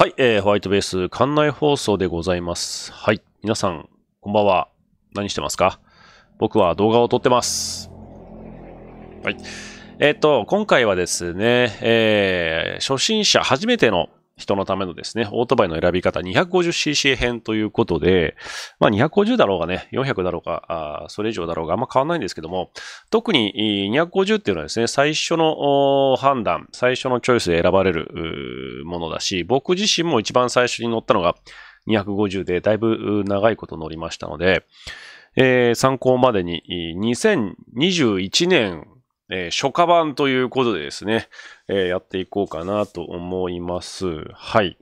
はい、えー、ホワイトベース館内放送でございます。はい、皆さん、こんばんは。何してますか？僕は動画を撮ってます。はい。えっ、ー、と、今回はですね、えー、初心者、初めての人のためのですね、オートバイの選び方 250cc 編ということで、まあ250だろうがね、400だろうが、あそれ以上だろうがあんま変わんないんですけども、特に250っていうのはですね、最初の判断、最初のチョイスで選ばれるものだし、僕自身も一番最初に乗ったのが250で、だいぶ長いこと乗りましたので、えー、参考までに2021年えー、初夏版ということでですね、えー、やっていこうかなと思います。はい。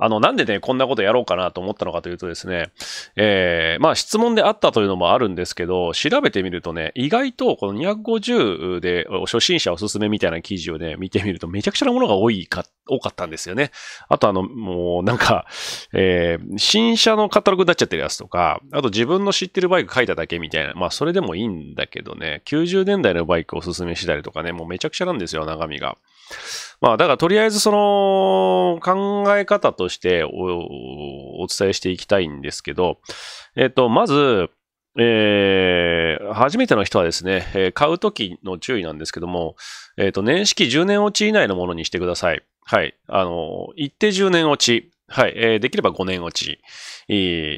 あの、なんでね、こんなことやろうかなと思ったのかというとですね、えー、まあ質問であったというのもあるんですけど、調べてみるとね、意外とこの250で初心者おすすめみたいな記事をね、見てみるとめちゃくちゃなものが多いか、多かったんですよね。あとあの、もうなんか、えー、新車のカタログになっちゃってるやつとか、あと自分の知ってるバイク書いただけみたいな、まあそれでもいいんだけどね、90年代のバイクおすすめしたりとかね、もうめちゃくちゃなんですよ、中身が。まあ、だからとりあえずその考え方としてお伝えしていきたいんですけど、えっと、まず、えー、初めての人はですね、え買うときの注意なんですけども、えっ、と、年式10年落ち以内のものにしてください。はい。あの、一定10年落ち。はい。えー、できれば5年落ち。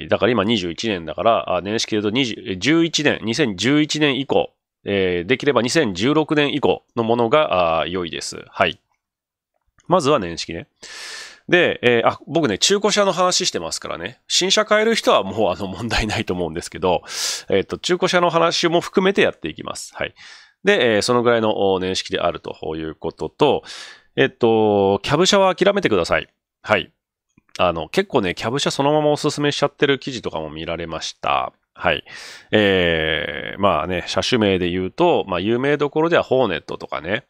だから今21年だから、年式で言うと11年、2011年以降、えー、できれば2016年以降のものが良いです。はい。まずは年式ね。で、えー、あ、僕ね、中古車の話してますからね。新車買える人はもうあの問題ないと思うんですけど、えっ、ー、と、中古車の話も含めてやっていきます。はい。で、えー、そのぐらいの年式であるということと、えっと、キャブ車は諦めてください。はい。あの、結構ね、キャブ車そのままおすすめしちゃってる記事とかも見られました。はい。えー、まあね、車種名で言うと、まあ有名どころではホーネットとかね、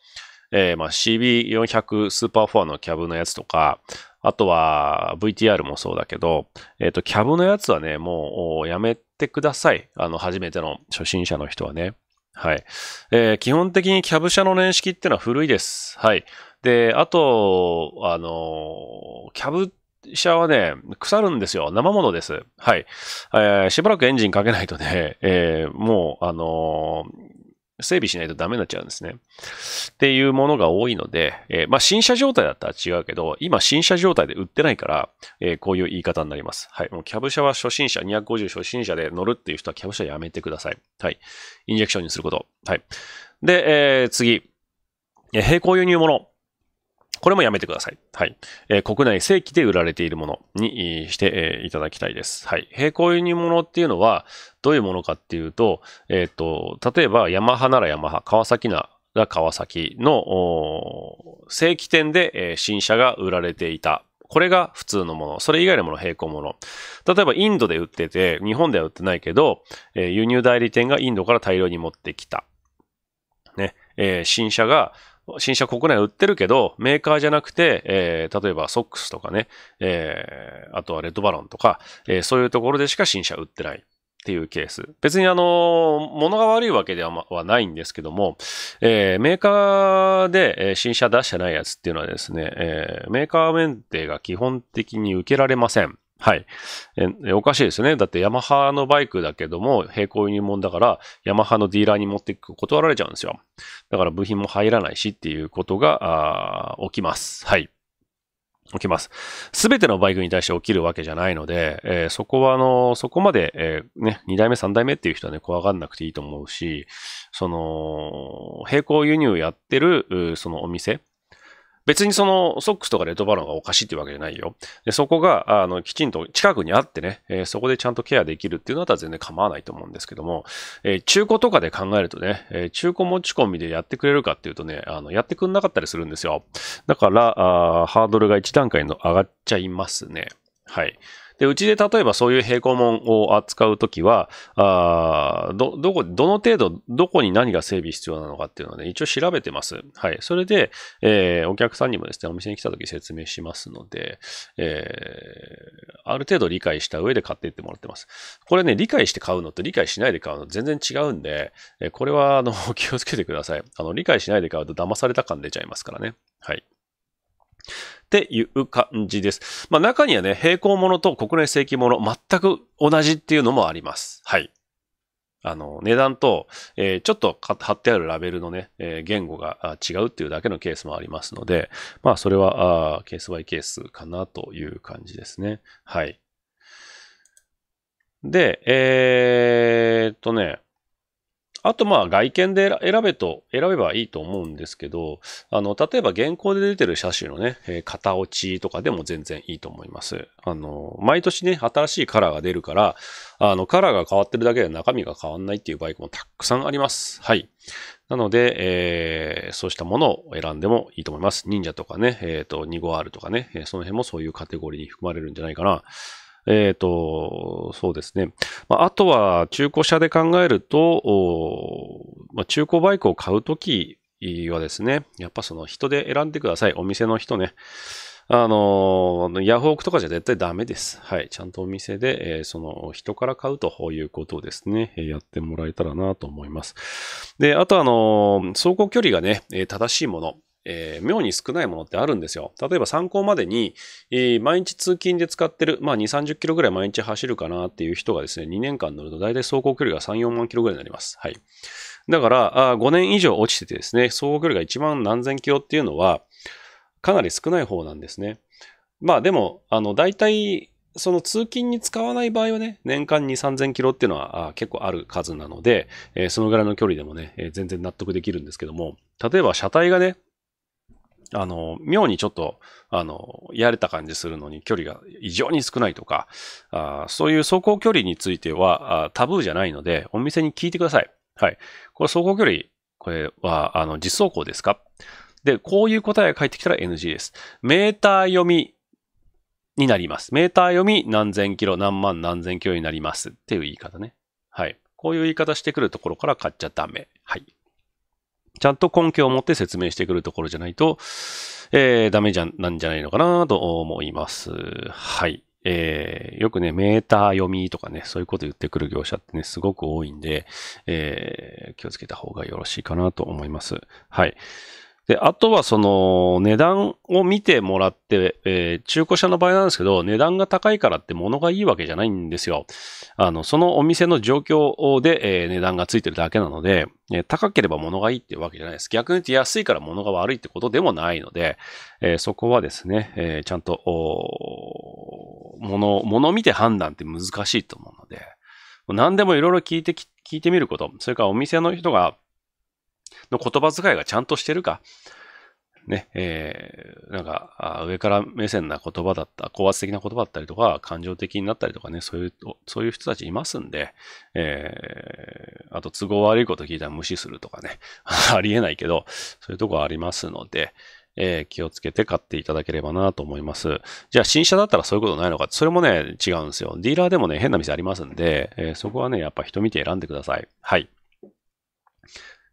えー、まあ CB400 スーパー4のキャブのやつとか、あとは VTR もそうだけど、えっ、ー、と、キャブのやつはね、もうやめてください。あの、初めての初心者の人はね。はい。えー、基本的にキャブ車の年式ってのは古いです。はい。で、あと、あの、キャブ車はね、腐るんですよ。生物です。はい。えー、しばらくエンジンかけないとね、えー、もう、あのー、整備しないとダメになっちゃうんですね。っていうものが多いので、え、まあ、新車状態だったら違うけど、今新車状態で売ってないから、え、こういう言い方になります。はい。もうキャブ車は初心者、250初心者で乗るっていう人はキャブ車やめてください。はい。インジェクションにすること。はい。で、えー、次。並行輸入物。これもやめてください。はい。え、国内正規で売られているものにして、え、いただきたいです。はい。並行輸入物っていうのは、どういうものかっていうと、えっ、と、例えば、ヤマハならヤマハ、川崎なら川崎の正規店で、え、新車が売られていた。これが普通のもの。それ以外のもの並行もの。例えばインドで売ってて、日本では売ってないけど、えー、輸入代理店がインドから大量に持ってきた。ね。えー、新車が新車国内売ってるけど、メーカーじゃなくて、えー、例えばソックスとかね、えー、あとはレッドバロンとか、えー、そういうところでしか新車売ってないっていうケース。別にあの、物が悪いわけではないんですけども、えー、メーカーで新車出してないやつっていうのはですね、えー、メーカーメンテが基本的に受けられません。はい。え、おかしいですね。だってヤマハのバイクだけども、並行輸入物だから、ヤマハのディーラーに持っていく断られちゃうんですよ。だから部品も入らないしっていうことが、起きます。はい。起きます。すべてのバイクに対して起きるわけじゃないので、えー、そこは、あの、そこまで、えー、ね、2代目、3代目っていう人はね、怖がんなくていいと思うし、その、並行輸入やってる、そのお店、別にそのソックスとかレッドバロンがおかしいっていうわけじゃないよ。でそこが、あの、きちんと近くにあってね、えー、そこでちゃんとケアできるっていうのは全然構わないと思うんですけども、えー、中古とかで考えるとね、えー、中古持ち込みでやってくれるかっていうとね、あの、やってくんなかったりするんですよ。だから、あハードルが一段階の上がっちゃいますね。はい。で、うちで例えばそういう平行門を扱うときは、あど、どこ、どの程度、どこに何が整備必要なのかっていうのはね、一応調べてます。はい。それで、えー、お客さんにもですね、お店に来たとき説明しますので、えー、ある程度理解した上で買っていってもらってます。これね、理解して買うのと理解しないで買うの全然違うんで、えこれは、あの、気をつけてください。あの、理解しないで買うと騙された感出ちゃいますからね。はい。っていう感じです。まあ中にはね、並行ものと国内正規もの全く同じっていうのもあります。はい。あの、値段と、えー、ちょっと貼ってあるラベルのね、えー、言語が違うっていうだけのケースもありますので、まあそれはあケースバイケースかなという感じですね。はい。で、えー、っとね、あとまあ外見で選べと、選べばいいと思うんですけど、あの、例えば現行で出てる車種のね、型落ちとかでも全然いいと思います。あの、毎年ね、新しいカラーが出るから、あの、カラーが変わってるだけで中身が変わんないっていうバイクもたくさんあります。はい。なので、えー、そうしたものを選んでもいいと思います。忍者とかね、えっ、ー、と、25R とかね、その辺もそういうカテゴリーに含まれるんじゃないかな。えっ、ー、と、そうですね。まあ、あとは中古車で考えると、まあ、中古バイクを買うときはですね、やっぱその人で選んでください。お店の人ね。あの、ヤフオクとかじゃ絶対ダメです。はい。ちゃんとお店で、えー、その人から買うということをですね、やってもらえたらなと思います。で、あとあの、走行距離がね、正しいもの。えー、妙に少ないものってあるんですよ。例えば参考までに、えー、毎日通勤で使ってる、まあ2、30キロぐらい毎日走るかなっていう人がですね、2年間乗ると大体走行距離が3、4万キロぐらいになります。はい。だから、あ5年以上落ちててですね、走行距離が1万何千キロっていうのは、かなり少ない方なんですね。まあでも、あの、大体、その通勤に使わない場合はね、年間2、3000キロっていうのは結構ある数なので、えー、そのぐらいの距離でもね、えー、全然納得できるんですけども、例えば車体がね、あの、妙にちょっと、あの、やれた感じするのに距離が異常に少ないとか、あそういう走行距離についてはあタブーじゃないので、お店に聞いてください。はい。これ走行距離、これは、あの、実走行ですか？で、こういう答えが返ってきたら NG です。メーター読みになります。メーター読み何千キロ、何万何千キロになりますっていう言い方ね。はい。こういう言い方してくるところから買っちゃダメ。はい。ちゃんと根拠を持って説明してくるところじゃないと、えー、ダメじゃ、なんじゃないのかなと思います。はい。えー、よくね、メーター読みとかね、そういうこと言ってくる業者ってね、すごく多いんで、えー、気をつけた方がよろしいかなと思います。はい。で、あとはその値段を見てもらって、えー、中古車の場合なんですけど、値段が高いからって物がいいわけじゃないんですよ。あの、そのお店の状況で、えー、値段がついてるだけなので、えー、高ければ物がいいっていうわけじゃないです。逆に言って安いから物が悪いってことでもないので、えー、そこはですね、えー、ちゃんと、物、物を見て判断って難しいと思うので、何でもいろいろ聞いて聞いてみること、それからお店の人がの言葉遣いがちゃんとしてるか、ね、えー、なんか、上から目線な言葉だった、高圧的な言葉だったりとか、感情的になったりとかね、そういう、そういう人たちいますんで、えー、あと都合悪いこと聞いたら無視するとかね、ありえないけど、そういうとこありますので、えー、気をつけて買っていただければなと思います。じゃあ新車だったらそういうことないのかそれもね、違うんですよ。ディーラーでもね、変な店ありますんで、えー、そこはね、やっぱ人見て選んでください。はい。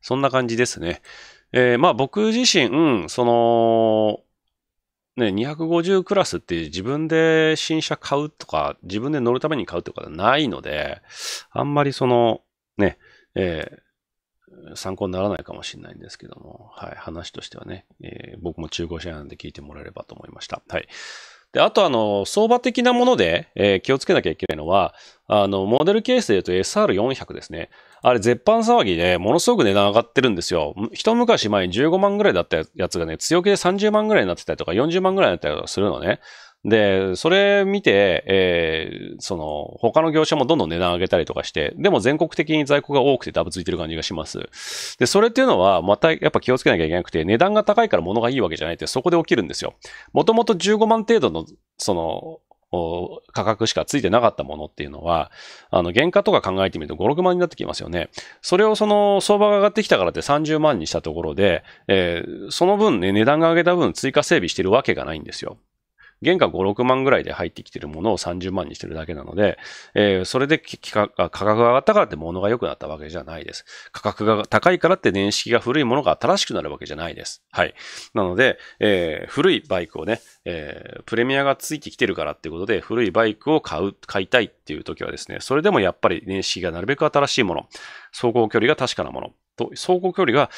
そんな感じですね。えー、まあ僕自身、その、ね、250クラスって自分で新車買うとか、自分で乗るために買うとかないので、あんまりその、ね、えー、参考にならないかもしれないんですけども、はい、話としてはね、えー、僕も中古車なんで聞いてもらえればと思いました。はい。で、あとあの、相場的なもので、えー、気をつけなきゃいけないのは、あの、モデルケースで言うと SR400 ですね。あれ絶版騒ぎでものすごく値段上がってるんですよ。一昔前に15万ぐらいだったやつがね、強気で30万ぐらいになってたりとか40万ぐらいになったりとかするのね。で、それ見て、えー、その、他の業者もどんどん値段上げたりとかして、でも全国的に在庫が多くてダブついてる感じがします。で、それっていうのは、またやっぱ気をつけなきゃいけなくて、値段が高いから物がいいわけじゃないって、そこで起きるんですよ。もともと15万程度の、その、価格しかついてなかったものっていうのは、あの、原価とか考えてみると5、6万になってきますよね。それをその相場が上がってきたからって30万にしたところで、えー、その分ね、値段が上げた分追加整備してるわけがないんですよ。原価5、6万ぐらいで入ってきてるものを30万にしてるだけなので、えー、それで価格が上がったからって物が良くなったわけじゃないです。価格が高いからって年式が古いものが新しくなるわけじゃないです。はい。なので、えー、古いバイクをね、えー、プレミアがついてきてるからっていうことで、古いバイクを買う、買いたいっていう時はですね、それでもやっぱり年式がなるべく新しいもの、走行距離が確かなものと、走行距離が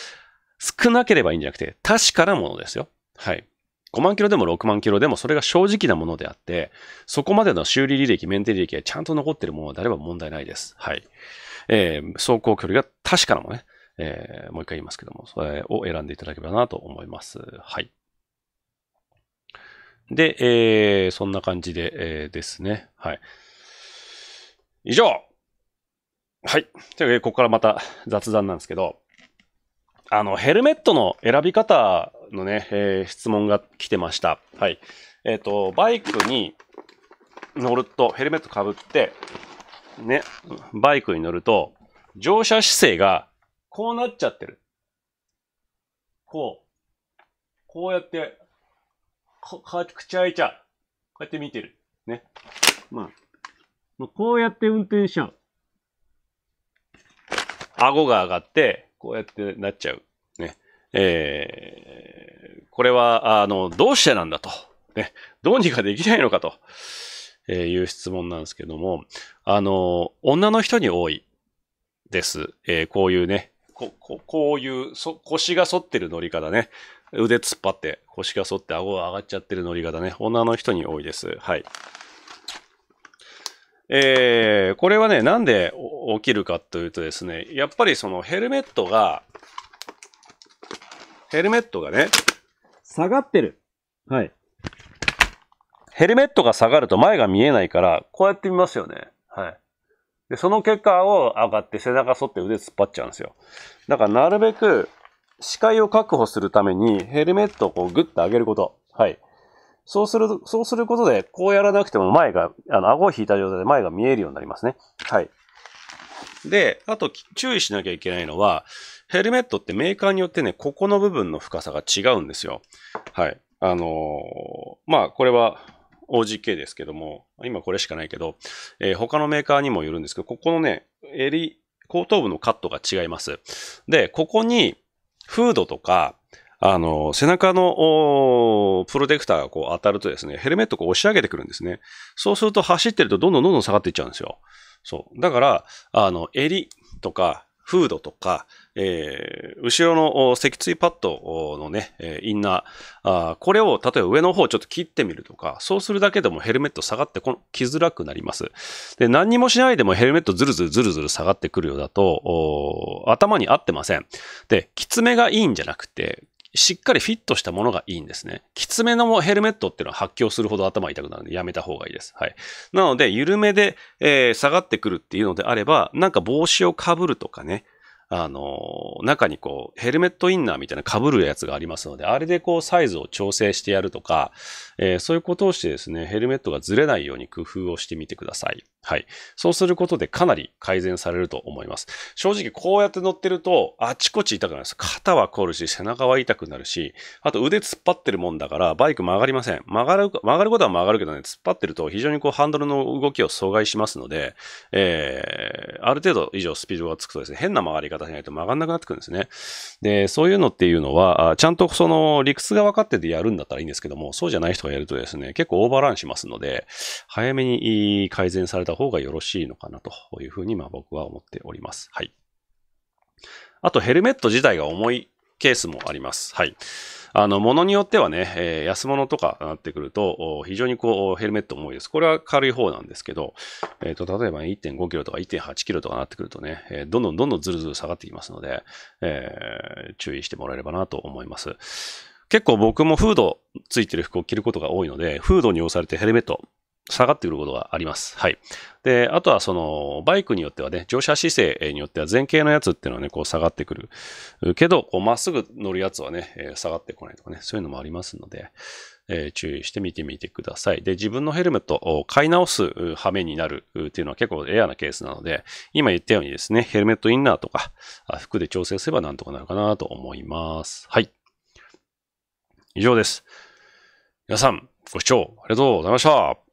少なければいいんじゃなくて、確かなものですよ。はい。5万キロでも6万キロでもそれが正直なものであって、そこまでの修理履歴、メンテ履歴がちゃんと残ってるものであれば問題ないです。はい。えー、走行距離が確かなもね、えー、もう一回言いますけども、それを選んでいただければなと思います。はい。で、えー、そんな感じで、えー、ですね。はい。以上はい。というわけで、ここからまた雑談なんですけど、あの、ヘルメットの選び方のね、えー、質問が来てました。はい。えっ、ー、と、バイクに乗ると、ヘルメットかぶって、ね、バイクに乗ると、乗車姿勢がこうなっちゃってる。こう。こうやって、こうやって口開いちゃ。こうやって見てる。ね。まあ、こうやって運転しちゃう。顎が上がって、こうやってなっちゃう。えー、これは、あの、どうしてなんだと。ね。どうにかできないのかと。え、いう質問なんですけども、あの、女の人に多いです。えー、こういうね、こここういうそ腰が反ってる乗り方ね。腕突っ張って腰が反って顎が上がっちゃってる乗り方ね。女の人に多いです。はい。えー、これはね、なんで起きるかというとですね、やっぱりそのヘルメットが、ヘルメットがね、下がってる。はい。ヘルメットが下がると前が見えないから、こうやって見ますよね。はい。で、その結果を上がって背中反って腕突っ張っちゃうんですよ。だからなるべく視界を確保するためにヘルメットをこうグッと上げること。はい。そうする、そうすることで、こうやらなくても前が、あの、顎を引いた状態で前が見えるようになりますね。はい。で、あと注意しなきゃいけないのは、ヘルメットってメーカーによってね、ここの部分の深さが違うんですよ。はい。あのー、まあ、これは OGK ですけども、今これしかないけど、えー、他のメーカーにもよるんですけど、ここのね、襟、後頭部のカットが違います。で、ここにフードとか、あの、背中のプロテクターがこう当たるとですね、ヘルメットを押し上げてくるんですね。そうすると走ってるとどんどんどんどん下がっていっちゃうんですよ。そう。だから、あの、襟とか、フードとか、えー、後ろの脊椎パッドのね、インナー、これを例えば上の方ちょっと切ってみるとか、そうするだけでもヘルメット下がってこの来づらくなります。で、何にもしないでもヘルメットずるずるずるずる下がってくるようだと、頭に合ってません。で、きつめがいいんじゃなくて、しっかりフィットしたものがいいんですね。きつめのヘルメットっていうのは発狂するほど頭痛くなるんでやめた方がいいです。はい。なので、緩めで、えー、下がってくるっていうのであれば、なんか帽子をかぶるとかね、あの、中にこう、ヘルメットインナーみたいな被るやつがありますので、あれでこう、サイズを調整してやるとか、えー、そういうことをしてですね、ヘルメットがずれないように工夫をしてみてください。はい。そうすることでかなり改善されると思います。正直こうやって乗ってると、あちこち痛くなるんです。肩は凝るし、背中は痛くなるし、あと腕突っ張ってるもんだから、バイク曲がりません。曲がる、曲がることは曲がるけどね、突っ張ってると非常にこうハンドルの動きを阻害しますので、えー、ある程度以上スピードがつくとですね、変な曲がり方しないと曲がんなくなってくるんですね。で、そういうのっていうのは、ちゃんとその理屈が分かっててやるんだったらいいんですけども、そうじゃない人がやるとですね、結構オーバーランしますので、早めに改善された方がよろしいのかなというふうにまあ僕は思っております。はい。あとヘルメット自体が重いケースもあります。はい。あの、ものによってはね、えー、安物とかなってくると、非常にこう、ヘルメット重いです。これは軽い方なんですけど、えっ、ー、と、例えば1.5キロとか1.8キロとかなってくるとね、えー、どんどんどんどんずるずる下がってきますので、え、注意してもらえればなと思います。結構僕もフードついてる服を着ることが多いので、フードに押されてヘルメット下がってくることがあります。はい。で、あとはその、バイクによってはね、乗車姿勢によっては前傾のやつっていうのはね、こう下がってくる。けど、こうまっすぐ乗るやつはね、下がってこないとかね、そういうのもありますので、えー、注意して見てみてください。で、自分のヘルメットを買い直す羽目になるっていうのは結構レアなケースなので、今言ったようにですね、ヘルメットインナーとか、服で調整すればなんとかなるかなと思います。はい。以上です。皆さん、ご視聴ありがとうございました。